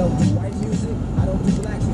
don't do white music. I don't do black music.